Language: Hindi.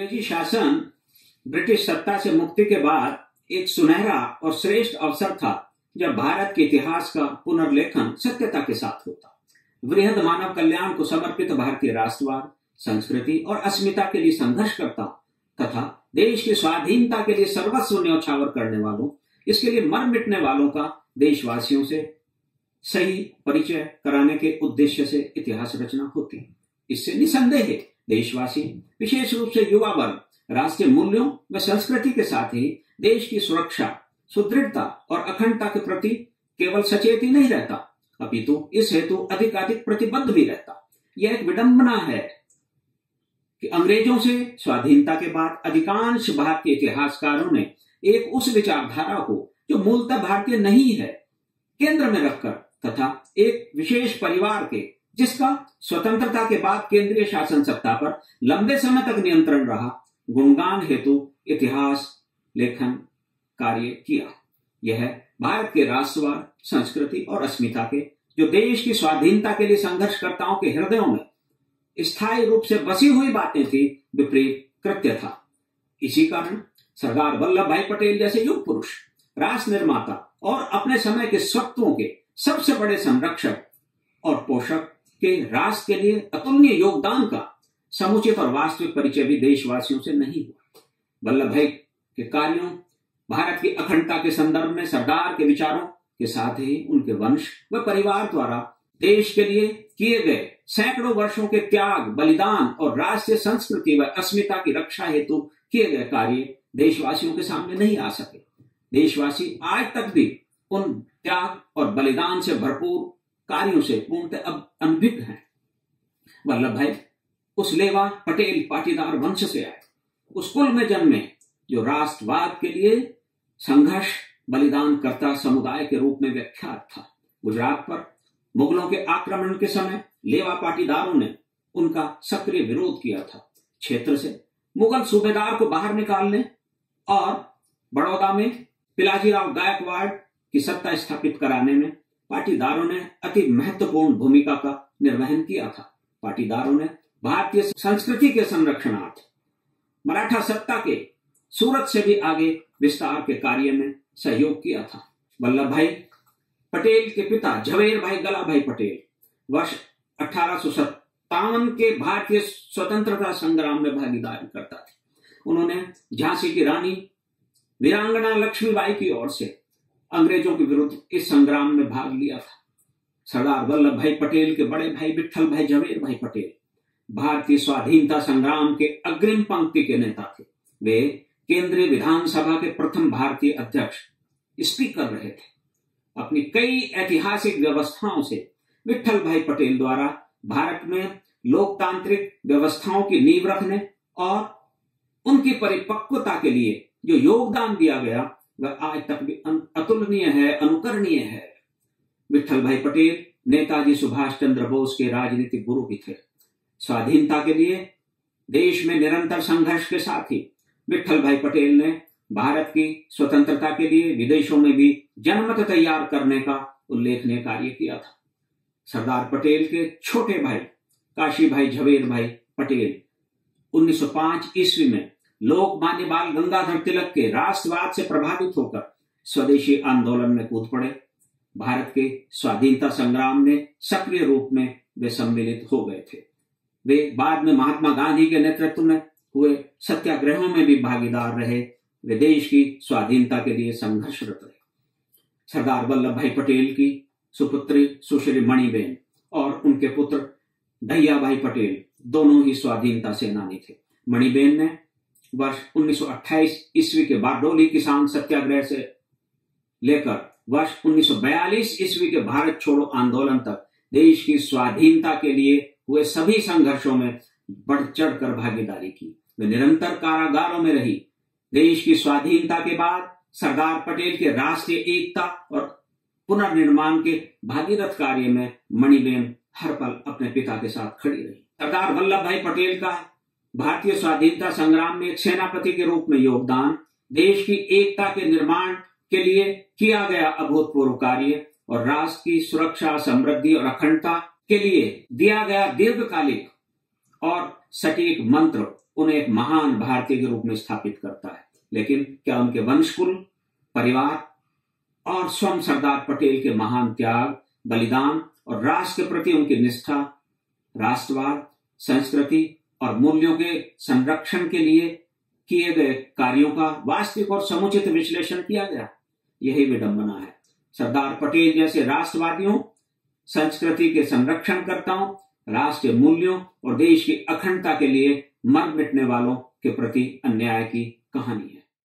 अंग्रेज़ी शासन ब्रिटिश सत्ता से मुक्ति के बाद एक सुनहरा और श्रेष्ठ अवसर था, जब भारत के इतिहास का पुनर्लेखन सत्यता के साथ होता। वृहद मानव कल्याण को समर्पित भारतीय राष्ट्रवाद, संस्कृति और अस्मिता के लिए संघर्ष करता तथा देश की स्वाधीनता के लिए सर्वस्व न्यौछावर करने वालों, इसके लिए मर मिटने वालों का देशवासियों से सही परिचय कराने के उद्देश्य से इतिहास रचना होती। है इससे निसंदेह देशवासी, विशेष रूप से युवा वर्ग, राष्ट्रीय मूल्यों व संस्कृति के साथ ही देश की सुरक्षा, सुदृढ़ता और अखंडता के प्रति केवल सचेत ही नहीं रहता, अपितु इस हेतु अधिक अधिक प्रतिबद्ध भी रहता। यह एक विडंबना है कि अंग्रेज़ों से स्वाधीनता के बाद अधिकांश भारतीय इतिहासकारों ने एक उस विचारधारा को, जो मूलतः भारतीय नहीं है, केंद्र में रखकर तथा एक विशेष परिवार के जिसका स्वतंत्रता के बाद केंद्रीय शासन सत्ता पर लंबे समय तक नियंत्रण रहा, गुणगान हेतु इतिहास, लेखन, कार्य किया। यह भारत के राष्ट्रवाद संस्कृति और अस्मिता के, जो देश की स्वाधीनता के लिए संघर्षकर्ताओं के हृदयों में स्थायी रूप से बसी हुई बातें थी, विपरीत कृत्य था। इसी कारण सरदार वल्लभ भाई पटेल जैसे युग पुरुष, राष्ट्र निर्माता और अपने समय के स्वत्वों के सबसे बड़े संरक्षक और पोषक के राष्ट्र के लिए अतुलनीय योगदान का समुचित और वास्तविक परिचय भी देशवासियों से नहीं हुआ। वल्लभ भाई के कार्यों, भारत की अखंडता के संदर्भ में सरदार के विचारों के साथ ही उनके वंश व परिवार द्वारा देश के लिए किए गए सैकड़ों वर्षों के त्याग, बलिदान और राष्ट्रीय संस्कृति व अस्मिता की रक्षा हेतु किए गए कार्य देशवासियों के सामने नहीं आ सके। देशवासी आज तक भी उन त्याग और बलिदान से भरपूर कार्यों से पूर्णतः अब अनभिज्ञ हैं। वल्लभ भाई, उस लेवा पटेल पाटीदार वंश से आए। उस कुल में जन्मे जो राष्ट्रवाद के लिए संघर्ष बलिदान करता समुदाय के रूप में विख्यात था। गुजरात पर मुगलों के आक्रमण के समय लेवा पाटीदारों ने उनका सक्रिय विरोध किया था। क्षेत्र से मुगल सूबेदार को बाहर निकालने और बड़ौदा में पिलाजीराव गायकवाड़ की सत्ता स्थापित कराने में पाटीदारों ने अति महत्वपूर्ण भूमिका का निर्वहन किया था। पाटीदारों ने भारतीय संस्कृति के संरक्षणार्थ मराठा सत्ता के सूरत से भी आगे विस्तार के कार्य में सहयोग किया था। वल्लभ भाई पटेल के पिता झवेर भाई गला भाई पटेल वर्ष अठारह सौ सत्तावन के भारतीय स्वतंत्रता संग्राम में भागीदारी करता था। उन्होंने झांसी की रानी वीरांगना लक्ष्मीबाई की ओर से अंग्रेज़ों के विरुद्ध इस संग्राम में भाग लिया था। सरदार वल्लभ भाई पटेल के बड़े भाई विठल भाई, जवेर भाई पटेल, भारतीय स्वाधीनता संग्राम के अग्रिम पंक्ति के नेता थे। वे केंद्रीय विधानसभा के प्रथम भारतीय अध्यक्ष, स्पीकर रहे थे। अपनी कई ऐतिहासिक व्यवस्थाओं से विठल भाई पटेल द्वारा भारत में लोकतांत्रिक व्यवस्थाओं की नींव रखने और उनकी परिपक्वता के लिए जो योगदान दिया गया अतुलनीय है, अनुकरणीय है। विठल भाई पटेल, नेताजी सुभाष चंद्र बोस के राजनीतिक गुरु भी थे। स्वाधीनता के लिए देश में निरंतर संघर्ष के साथ ही विठल भाई पटेल ने भारत की स्वतंत्रता के लिए विदेशों में भी जनमत तैयार करने का उल्लेखनीय कार्य किया था। सरदार पटेल के छोटे भाई काशी भाई झवेर भाई पटेल 1905 ईस्वी में लोकमान्य बाल गंगाधर तिलक के राष्ट्रवाद से प्रभावित होकर स्वदेशी आंदोलन में कूद पड़े। भारत के स्वाधीनता संग्राम में सक्रिय रूप में वे सम्मिलित हो गए थे। वे बाद में महात्मा गांधी के नेतृत्व में हुए सत्याग्रहों में भी भागीदार रहे। वे देश की स्वाधीनता के लिए संघर्षरत रहे। सरदार वल्लभ भाई पटेल की सुपुत्री सुश्री मणिबेन और उनके पुत्र ढैया भाई पटेल दोनों ही स्वाधीनता सेनानी थे। मणिबेन ने वर्ष 1928 ईस्वी के बारडोली किसान सत्याग्रह से लेकर वर्ष 1942 ईस्वी के भारत छोड़ो आंदोलन तक देश की स्वाधीनता के लिए हुए सभी संघर्षों में बढ़ चढ़ कर भागीदारी की। वे निरंतर कारागारों में रही। देश की स्वाधीनता के बाद सरदार पटेल के राष्ट्रीय एकता और पुनर्निर्माण के भागीरथ कार्य में मणिबेन हर पल अपने पिता के साथ खड़ी रही। सरदार वल्लभ भाई पटेल का भारतीय स्वाधीनता संग्राम में एक सेनापति के रूप में योगदान, देश की एकता के निर्माण के लिए किया गया अभूतपूर्व कार्य और राष्ट्र की सुरक्षा, समृद्धि और अखंडता के लिए दिया गया दीर्घकालिक और सटीक मंत्र उन्हें एक महान भारतीय के रूप में स्थापित करता है। लेकिन क्या उनके वंशकुल, परिवार और स्वयं सरदार पटेल के महान त्याग, बलिदान और राष्ट्र के प्रति उनकी निष्ठा, राष्ट्रवाद, संस्कृति और मूल्यों के संरक्षण के लिए किए गए कार्यों का वास्तविक और समुचित विश्लेषण किया गया। यही विडंबना है। सरदार पटेल जैसे राष्ट्रवादियों, संस्कृति के संरक्षणकर्ताओं, राष्ट्रीय मूल्यों और देश की अखंडता के लिए मर मिटने वालों के प्रति अन्याय की कहानी है।